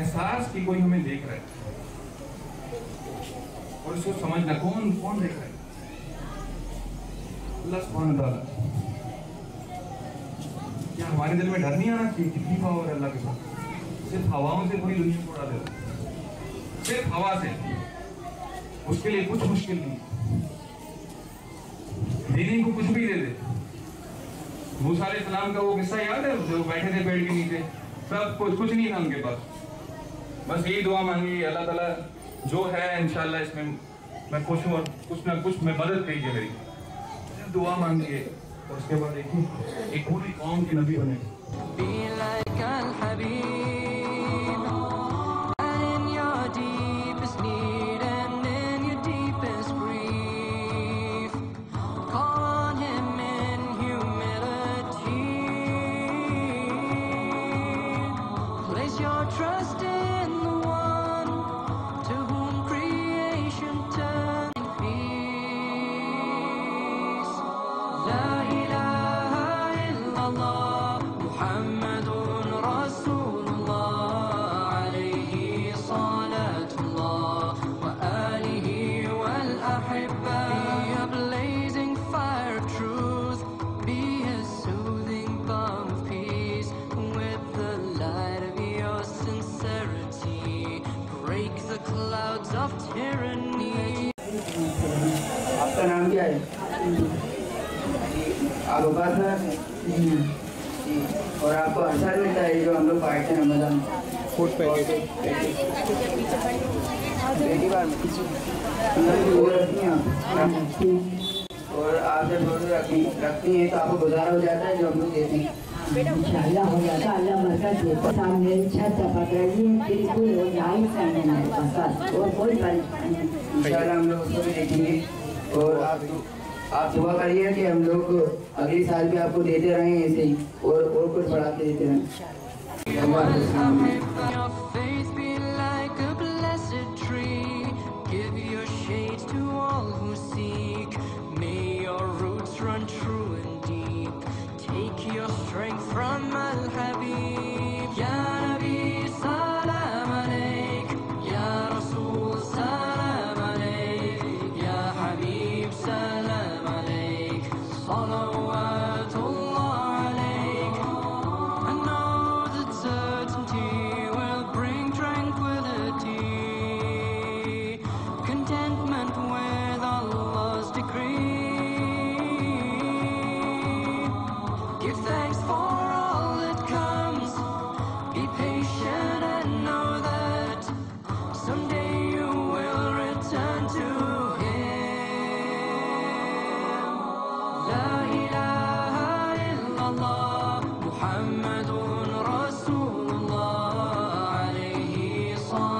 एहसास कि कोई हमें देख रहा। है और इसको समझना कौन कौन देख रहा? है अल्लाह सुब्हानहू व क्या हमारे दिल में डर नहीं आना चाहिए कितनी पावर है अल्लाह के साथ? सिर्फ़ हवाओं से पूरी दुनिया को उड़ा देता सिर्फ़ हवा से। उसके लिए कुछ मुश्किल नहीं। देने को कुछ भी दे दे। मूसा अलैहिस्सलाम का वो किस्सा याद है? जो बैठे थे पेड़ के नीचे। सब कुछ कुछ नहीं था उनके पास। बस यही दुआ मांगी, अल्लाह ताला जो है, इंशाल्लाह इसमें मैं खुश हूँ और कुछ ना कुछ मैं मदद कीजिए मेरी। दुआ मांगिए और उसके बाद एक पूरी कौम की नबी बने। Clouds of tyranny. आपका नाम क्या है? आप उपासना और आपको हर साल मिलता है जो हम लोग बांटते हैं रमज़ान फ़ूड पैकेट। रखती हैं आप? और आप जब रखती हैं तो आपको गुजारा हो जाता है जो हम लोग देते हैं? हो जाता अल्लाह सामने छत बिल्कुल जाए सामने और कोई परेशानी हम लोग उसको देखेंगे और आप आप दुआ करिए कि हम लोग अगले साल भी आपको देते रहें ऐसे ही और और कुछ बढ़ा के देते रहें. Give your shade to all who seek. May your roots run true your strength from Al Habib. Ya salam alaik. Ya Rasul, salam alaik. Ya Habib, salam alaik. Salawatullah song.